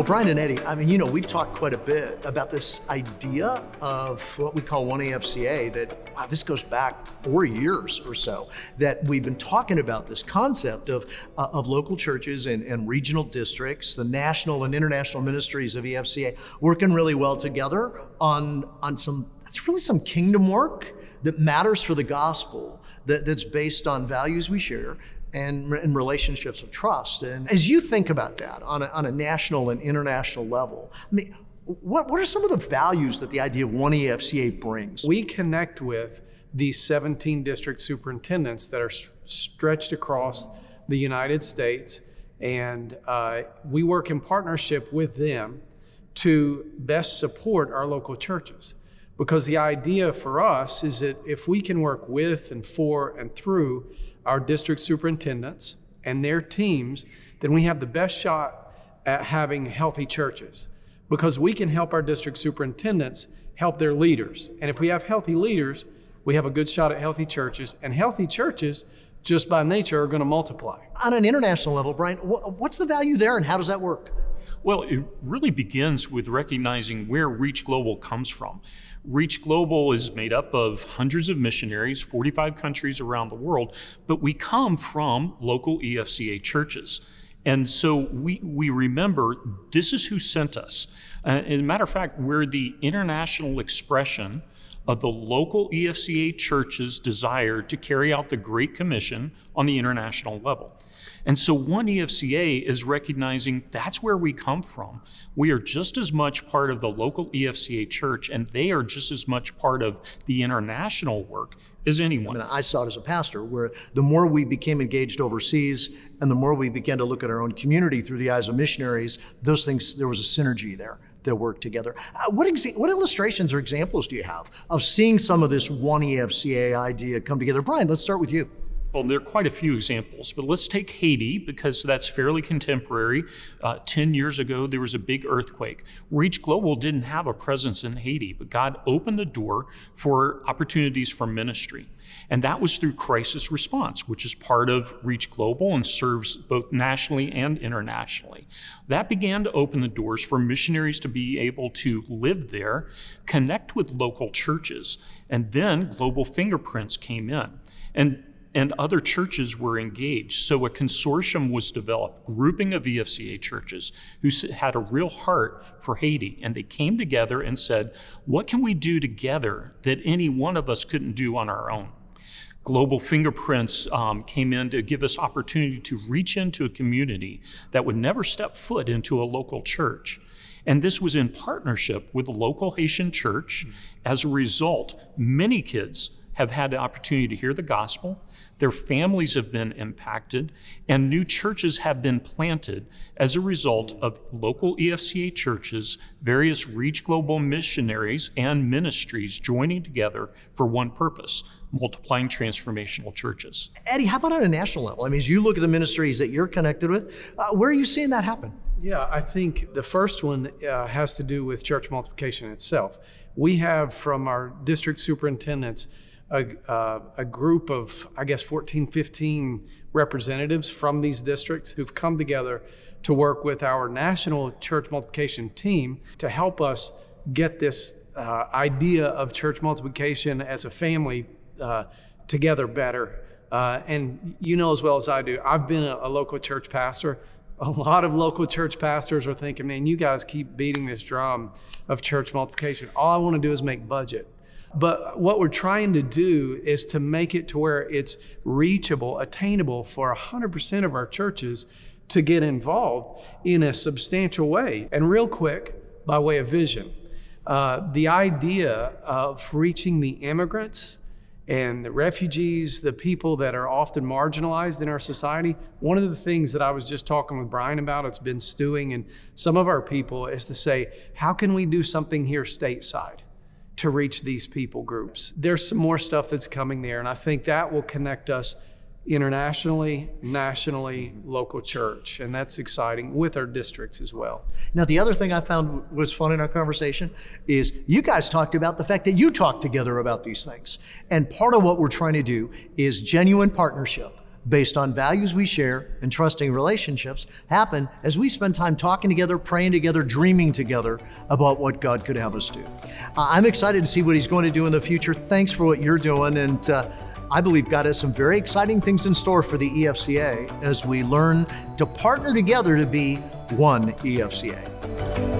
Brian and Eddie, I mean, you know, we've talked quite a bit about this idea of what we call one EFCA that, wow, this goes back four years or so, that we've been talking about this concept of, uh, of local churches and, and regional districts, the national and international ministries of EFCA working really well together on, on some, it's really some kingdom work that matters for the gospel, that, that's based on values we share and, relationships of trust. And as you think about that on a, on a national and international level, I mean, what, what are some of the values that the idea of one EFCA brings? We connect with these 17 district superintendents that are stretched across the United States, and uh, we work in partnership with them to best support our local churches. Because the idea for us is that if we can work with and for and through our district superintendents and their teams, then we have the best shot at having healthy churches because we can help our district superintendents help their leaders. And if we have healthy leaders, we have a good shot at healthy churches. And healthy churches, just by nature, are going to multiply. On an international level, Brian, what's the value there and how does that work? Well, it really begins with recognizing where Reach Global comes from. Reach Global is made up of hundreds of missionaries, 45 countries around the world, but we come from local EFCA churches. And so we, we remember this is who sent us. Uh, as a matter of fact, we're the international expression of the local EFCA church's desire to carry out the Great Commission on the international level. And so one EFCA is recognizing that's where we come from. We are just as much part of the local EFCA church, and they are just as much part of the international work as anyone. I, mean, I saw it as a pastor, where the more we became engaged overseas and the more we began to look at our own community through the eyes of missionaries, those things, there was a synergy there that work together. Uh, what, exa- what illustrations or examples do you have of seeing some of this one EFCA idea come together? Brian, let's start with you. Well, there are quite a few examples, but let's take Haiti because that's fairly contemporary. Uh, 10 years ago, there was a big earthquake. Reach Global didn't have a presence in Haiti, but God opened the door for opportunities for ministry. And that was through crisis response, which is part of Reach Global and serves both nationally and internationally. That began to open the doors for missionaries to be able to live there, connect with local churches, and then Global Fingerprints came in. And and other churches were engaged. So a consortium was developed, grouping of EFCA churches who had a real heart for Haiti. And they came together and said, what can we do together that any one of us couldn't do on our own? Global Fingerprints um, came in to give us opportunity to reach into a community that would never step foot into a local church. And this was in partnership with the local Haitian church. As a result, many kids have had the opportunity to hear the gospel their families have been impacted, and new churches have been planted as a result of local EFCA churches, various Reach Global missionaries, and ministries joining together for one purpose multiplying transformational churches. Eddie, how about on a national level? I mean, as you look at the ministries that you're connected with, uh, where are you seeing that happen? Yeah, I think the first one uh, has to do with church multiplication itself. We have from our district superintendents a, uh, a group of, I guess, 14, 15 representatives from these districts who've come together to work with our national church multiplication team to help us get this uh, idea of church multiplication as a family uh, together better. Uh, and you know as well as I do, I've been a, a local church pastor. A lot of local church pastors are thinking, man, you guys keep beating this drum of church multiplication. All I want to do is make budget. But what we're trying to do is to make it to where it's reachable, attainable for 100% of our churches to get involved in a substantial way. And real quick, by way of vision, uh, the idea of reaching the immigrants and the refugees, the people that are often marginalized in our society. One of the things that I was just talking with Brian about, it's been stewing in some of our people, is to say, how can we do something here stateside? To reach these people groups. There's some more stuff that's coming there, and I think that will connect us internationally, nationally, local church, and that's exciting with our districts as well. Now, the other thing I found was fun in our conversation is you guys talked about the fact that you talk together about these things. And part of what we're trying to do is genuine partnership based on values we share and trusting relationships happen as we spend time talking together, praying together, dreaming together about what God could have us do. I'm excited to see what He's going to do in the future. Thanks for what you're doing. And uh, I believe God has some very exciting things in store for the EFCA as we learn to partner together to be one EFCA.